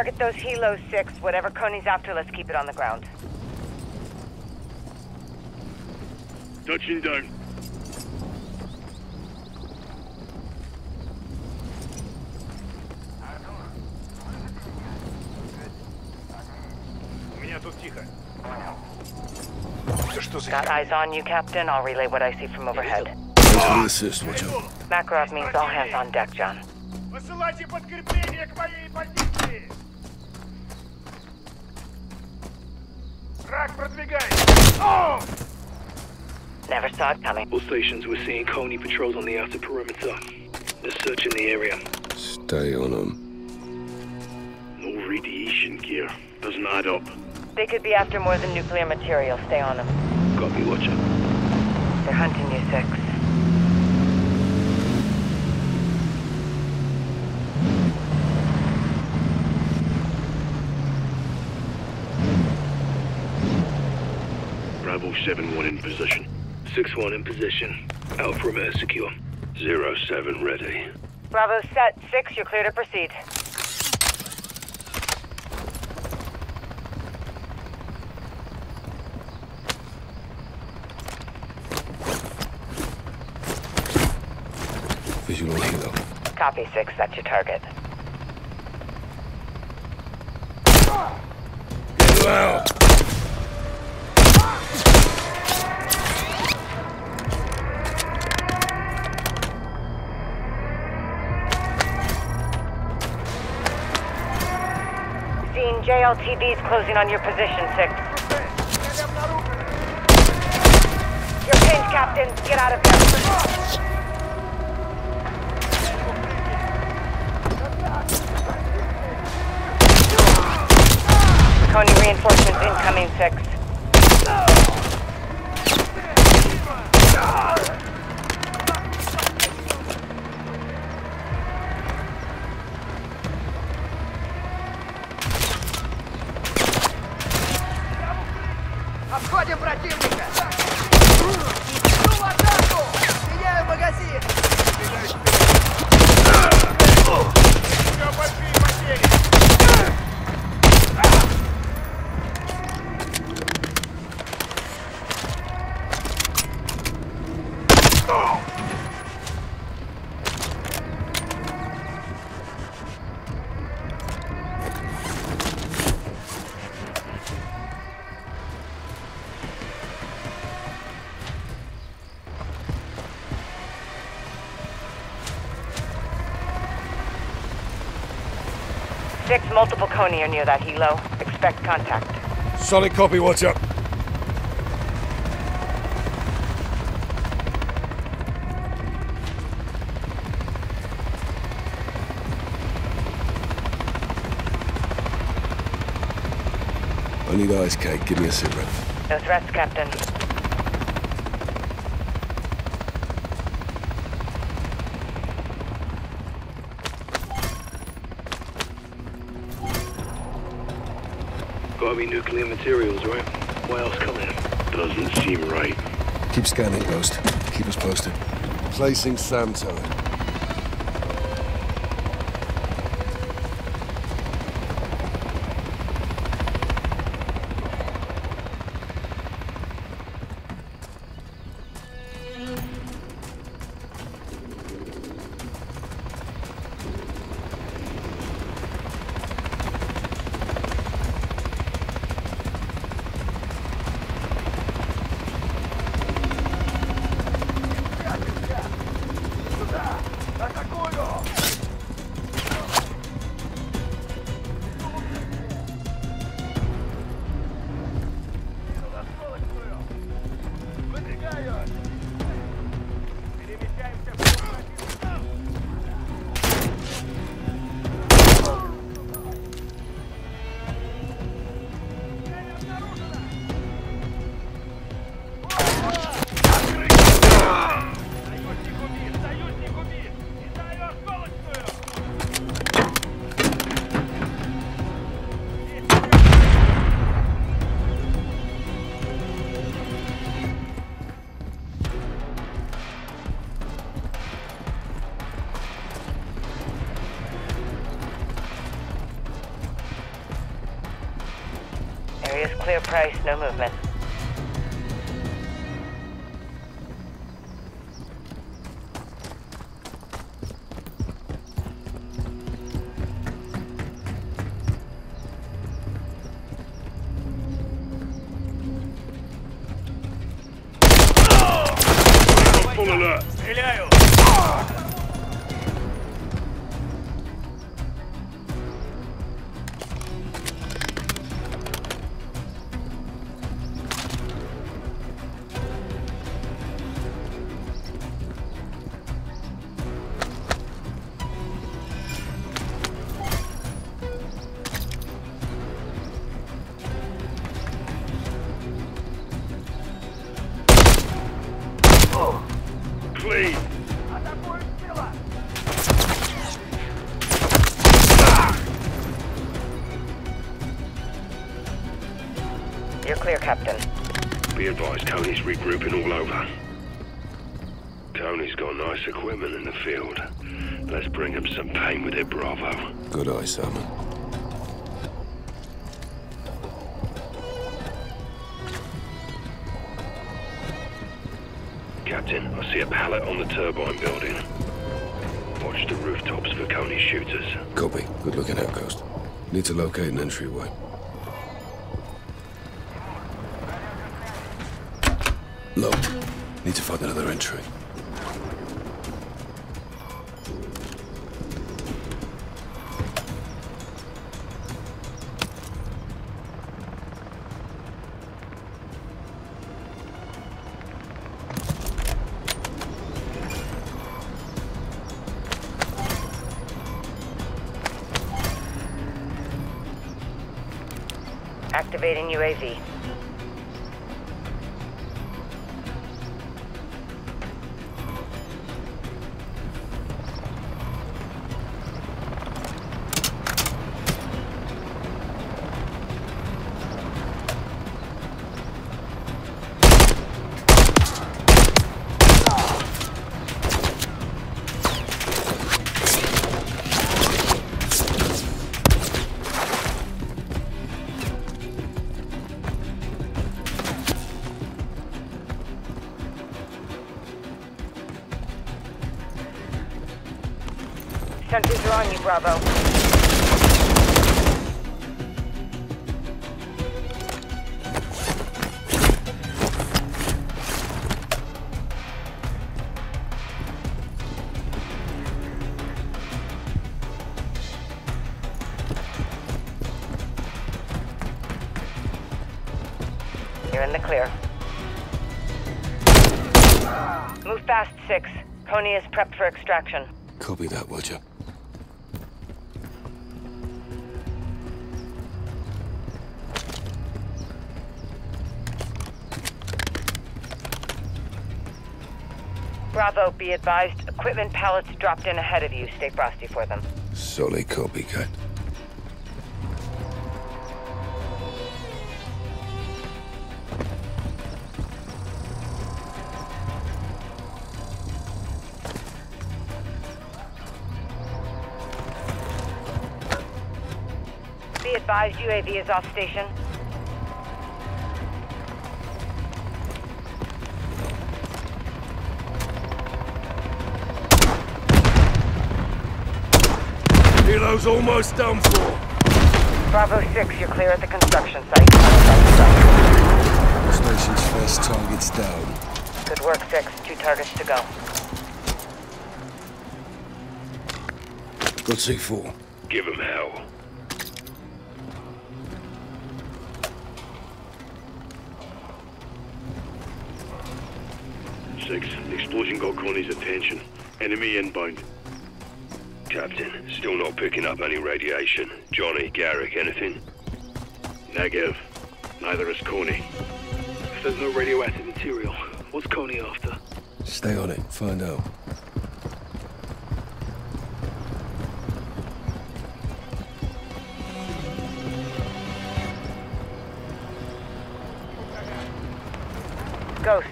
Target those Helo 6. Whatever Konni's after, let's keep it on the ground. Touching down. Got eyes on you, Captain. I'll relay what I see from overhead. Assist, watch out. Makarov means all hands on deck, John. Высылайте подкрепление к моей позиции! Враг продвигается. Oh! Never saw it coming. All stations, we're seeing Konni patrols on the outer perimeter. They're searching the area. Stay on them. No radiation gear. Doesn't add up. They could be after more than nuclear material. Stay on them. Copy, Watcher. They're hunting you, Six. 7-1 in position. 6-1 in position. Out perimeter secure. Zero 7 ready. Bravo set. Six, you're clear to proceed. Visual on Copy, Six. That's your target. Get out! 14, JLTV's closing on your position, 6. You're pinned, Captain. Get out of here. Konni reinforcements incoming, 6. Обходим противника! Multiple Konni are near that helo. Expect contact. Solid copy, watch up. I need eyes, Kate. Give me a cigarette. No threats, Captain. Gotta nuclear materials, right? What else coming in? Doesn't seem right. Keep scanning, Ghost. Keep us posted. Placing Sam time. Price, no movement. Regrouping all over. Tony's got nice equipment in the field. Let's bring him some pain with it, Bravo. Good eye, Salmon. Captain, I see a pallet on the turbine building. Watch the rooftops for Konni shooters. Copy. Good looking out, Ghost. Need to locate an entryway. Locked. Need to find another entry. Bravo. You're in the clear. Move fast, Six. Konni is prepped for extraction. Copy that, Watcher. Bravo, be advised. Equipment pallets dropped in ahead of you. Stay frosty for them. Solid copycat. Be advised, UAV is off station. Helo's almost done for. Bravo 6, you're clear at the construction site. Station's first target's down. Good work, 6. Two targets to go. Got C4. Give him hell. Six. Explosion got Konni's attention. Enemy inbound. Captain, still not picking up any radiation. Johnny, Garrick, anything? Negative. Neither is Konni. If there's no radioactive material, what's Konni after? Stay on it. Find out. Ghost,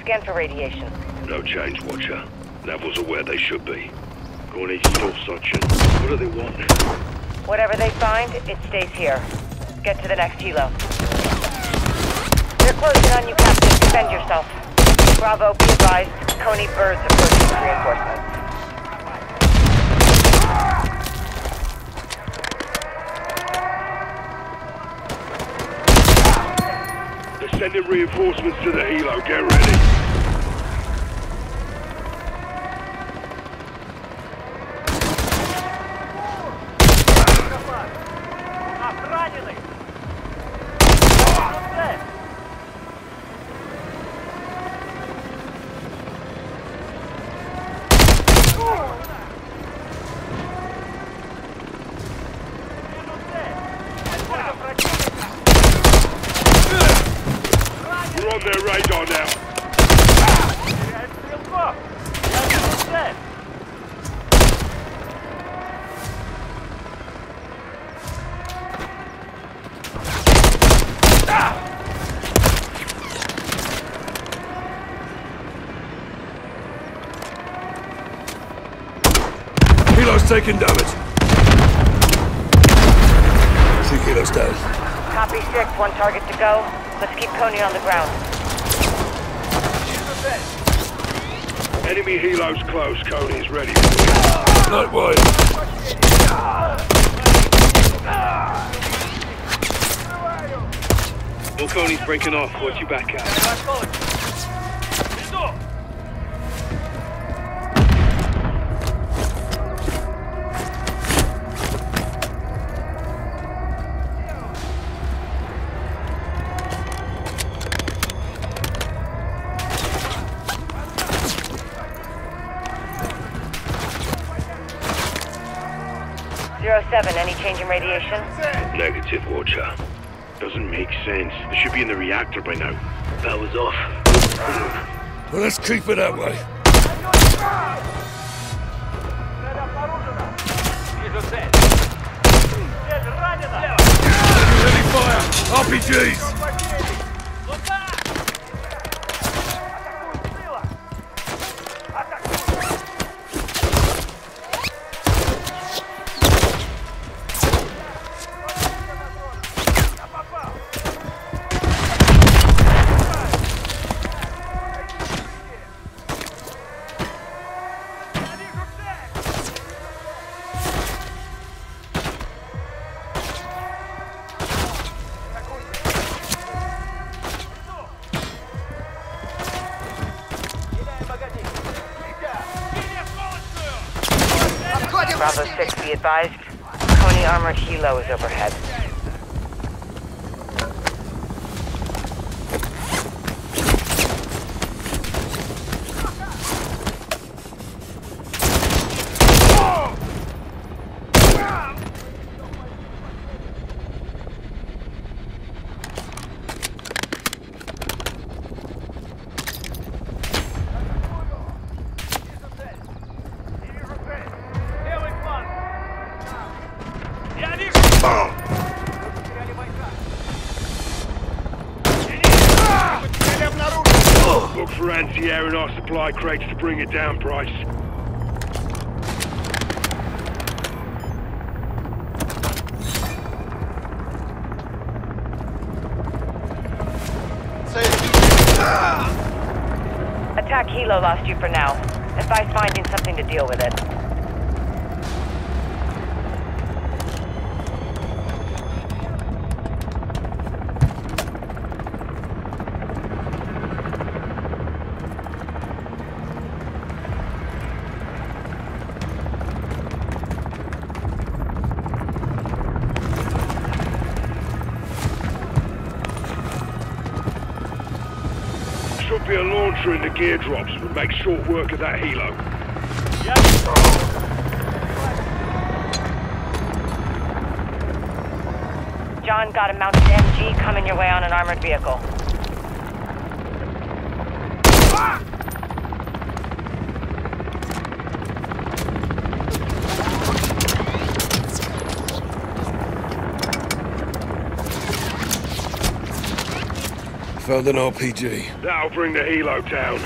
scan for radiation. No change, Watcher. Levels are where they should be. Still searching. What do they want? Whatever they find, it stays here. Get to the next helo. They're closing on you, Captain. Defend yourself. Bravo, be advised. Konni birds approaching reinforcements. They're sending reinforcements to the helo. Get ready. manually. taking damage. Two kilos down. Copy six, one target to go. Let's keep Konni on the ground. Enemy helos close. Konni is ready. Nightwide. Well, Konni's breaking off. Watch your back out. radiation? Negative, Watcher. Doesn't make sense. It should be in the reactor by now. That was off. Well, let's keep it that way. Heavy fire! RPGs! Advised. Konni armored helo is overhead. Supply crates to bring it down, Bryce. Attack helo lost you for now. Advise finding something to deal with it. capturing the gear drops would make short work of that helo. Yes. John got a mounted MG coming your way on an armored vehicle. Found an RPG. That'll bring the helo down.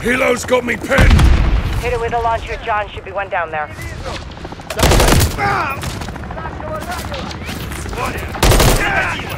Helo's got me pinned! Hit it with a launcher, John. Should be one down there. Ah! Yeah!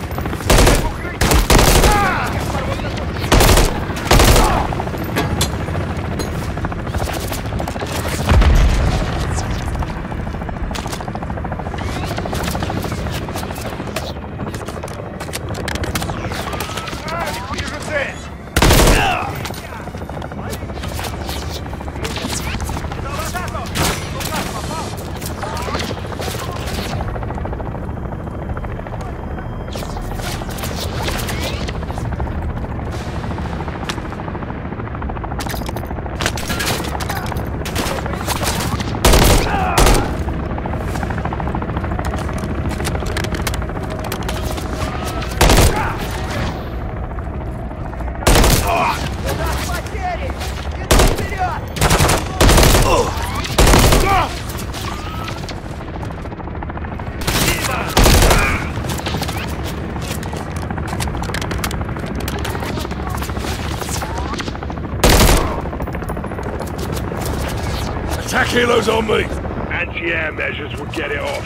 kilos on me. Anti-air measures will get it off.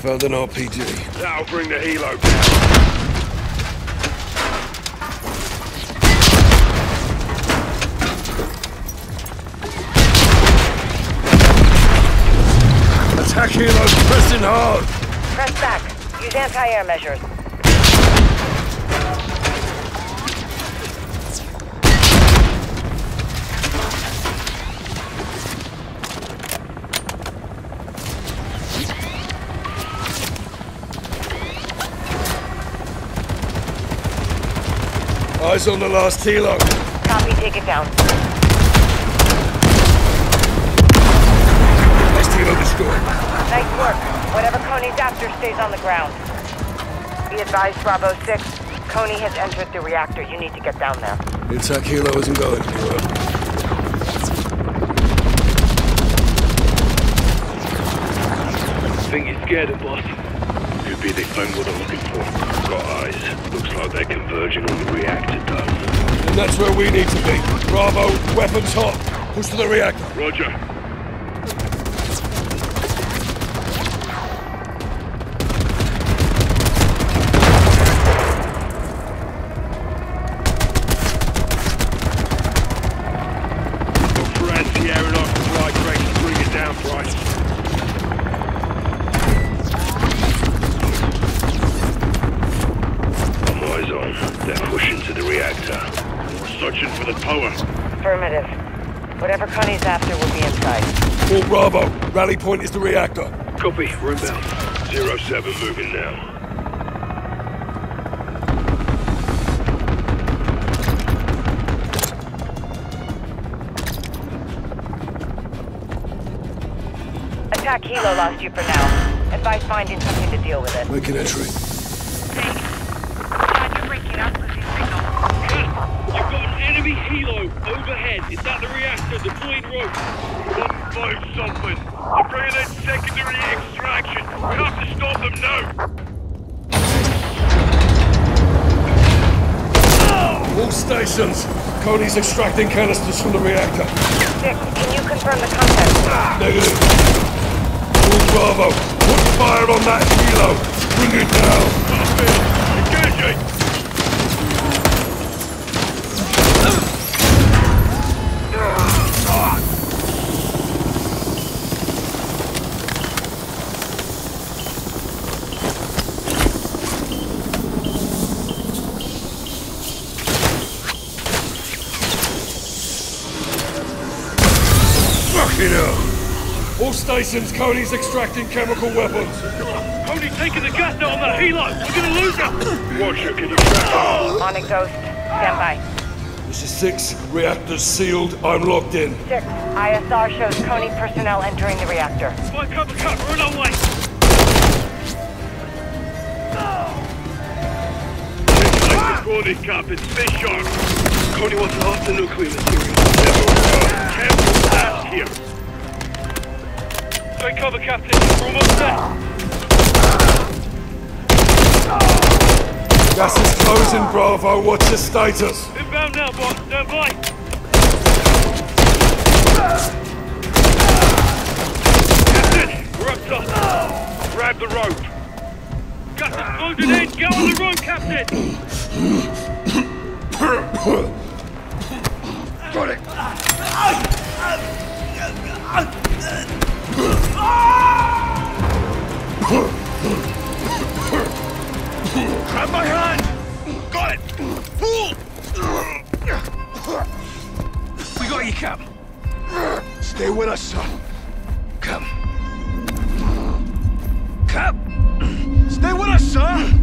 Found an RPG. That'll bring the helo down. kilos pressing hard. Press back. Use anti-air measures. Eyes on the last helo. Copy, take it down. Last helo destroyed. Nice work. Whatever Konni's after stays on the ground. Be advised, Bravo 6. Konni has entered the reactor. You need to get down there. Newtak Hilo isn't going anywhere. I think he's scared of boss. Could be they found what they're looking for. Got eyes. Looks like they're converging on the reactor down. And that's where we need to be. Bravo, weapons hot. Push to the reactor. Roger. Rally point is the reactor. Copy. We're inbound. Zero seven moving now. Attack helo lost you for now. Advise finding something to deal with it. Make an entry. Thanks. You're breaking up losing signal. Hey, I've got an enemy helo overhead. Is that the reactor, deploying rope. One five, some Munitions! Cody's extracting canisters from the reactor. Can you confirm the contents? Negative. Full Bravo, put fire on that helo! Bring it down! Engaging! stations, Cody's extracting chemical weapons. Cody taking the gas down on that helo. We're gonna lose her. Warship can extract. Morning, Ghost. Stand by. This is six. Reactors sealed. I'm locked in. Six. ISR shows Konni personnel entering the reactor. Find cover, cut. We're in our way. Konni carpet, space. Konni wants half the nuclear material. Careful, careful, here. Take cover, Captain. We're almost there. Gas is closing, Bravo. What's your status? Inbound now, boss. Stand by. Captain, we're up top. Grab the rope. Gas is closing in. Get on the road, Captain. Got it. Grab my hand! Got it! We got you, Cap. Stay with us, son. Come. Cap. Stay with us, son!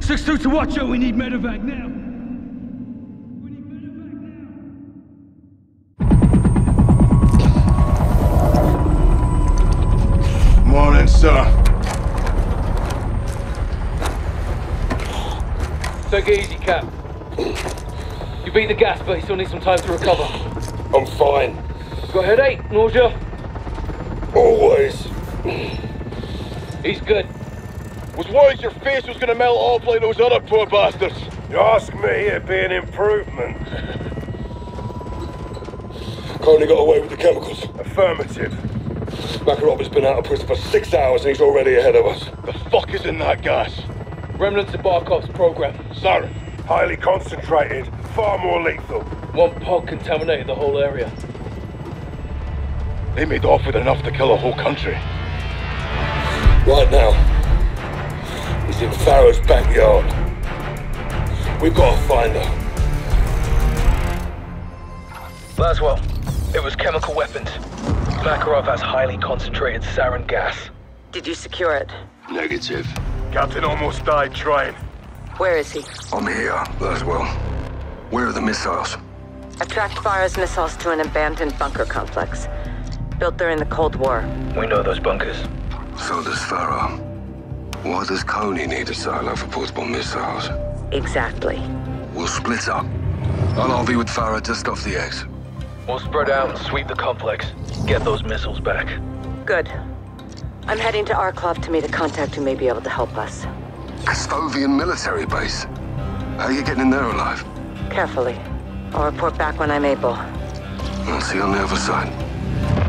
6-2 to Watcher. We need medevac now. Morning, sir. Take it easy, Cap. You beat the gas, but you still need some time to recover. I'm fine. Got a headache? Nausea? Always. He's good. Was worried your face was gonna melt off like those other poor bastards. You ask me, it'd be an improvement. Konni got away with the chemicals. Affirmative. Makarov has been out of prison for six hours and he's already ahead of us. The fuck is in that gas? Remnants of Barkov's program. Sir, Highly concentrated, far more lethal. One pod contaminated the whole area. they made off with enough to kill a whole country. Right now, he's in Farah's backyard. We've got to find her. Laswell, it was chemical weapons. Makarov has highly concentrated sarin gas. Did you secure it? Negative. Captain almost died trying. Where is he? I'm here, Laswell. Where are the missiles? I tracked Farah's missiles to an abandoned bunker complex. Built during the Cold War. We know those bunkers. So does Farah. Why does Konni need a silo for portable missiles? Exactly. We'll split up. I'll RV with Farah just off the X. We'll spread out and sweep the complex. Get those missiles back. Good. I'm heading to Arklov to meet a contact who may be able to help us. Kastovian military base. How are you getting in there alive? Carefully. I'll report back when I'm able. I'll see you on the other side.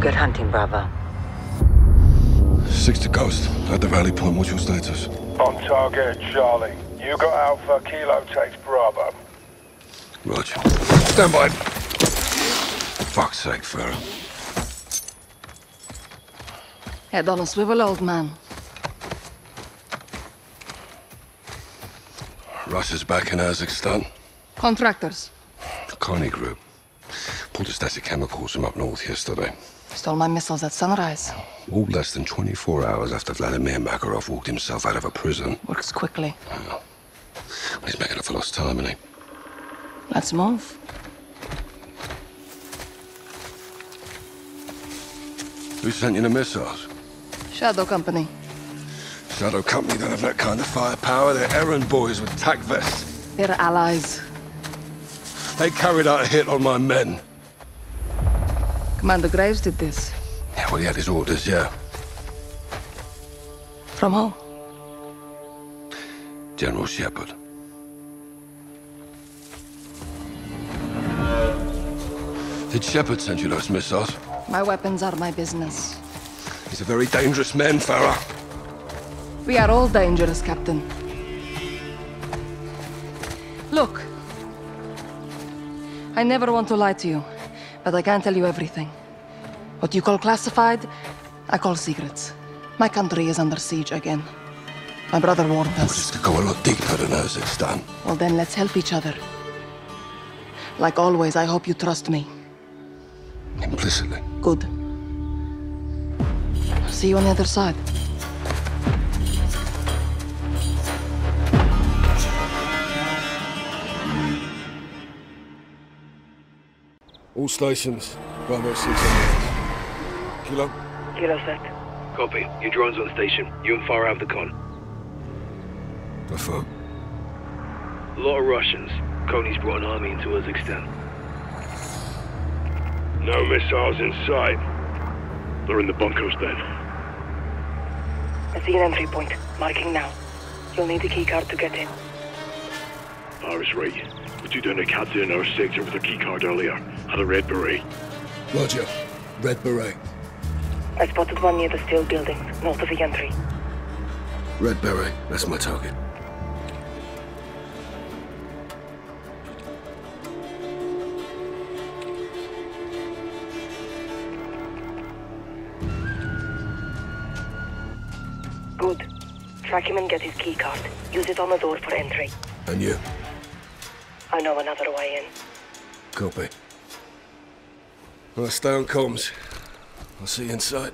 Good hunting, Bravo. Six to Ghost. At the rally point, what's your status? On target, Charlie. You got Alpha, Kilo takes Bravo. Roger. Stand by. Fuck's sake, Farah. Head on a swivel, old man. Russia's back in Kazakhstan. Contractors. Konni Group. Pulled of chemicals from up north yesterday. Stole my missiles at sunrise. All less than 24 hours after Vladimir Makarov walked himself out of a prison. Works quickly. He's making up for lost time, isn't he? Let's move. Who sent you the missiles? Shadow Company. Shadow Company don't have that kind of firepower. They're errand boys with tack vests. They're allies. They carried out a hit on my men. Commander Graves did this. Yeah, well, he had his orders, yeah. From who? General Shepard. Did Shepard send you those missiles? My weapons are my business. He's a very dangerous man, Farah. We are all dangerous, Captain. Look. I never want to lie to you, but I can't tell you everything. What you call classified, I call secrets. My country is under siege again. My brother warned us. Just to go a lot deeper than Kazakhstan. Well, then let's help each other. Like always, I hope you trust me. Implicitly. Good. See you on the other side. All stations. Bravo 6 on Kilo. Kilo set. Copy. Your drone's on station. You and Farah have the con. Affirm. A lot of Russians. Konni's brought an army into Uzbekistan. No missiles in sight. They're in the bunkers then. I see an entry point. Marking now. You'll need a keycard to get in. I was right. The two down the captain in our sector with a keycard earlier. Had a red beret. Roger. Red Beret. I spotted one near the steel buildings, north of the entry. Red Beret. That's my target. Track him and get his keycard. Use it on the door for entry. And you? I know another way in. Copy. Well, stay on comms. I'll see you inside.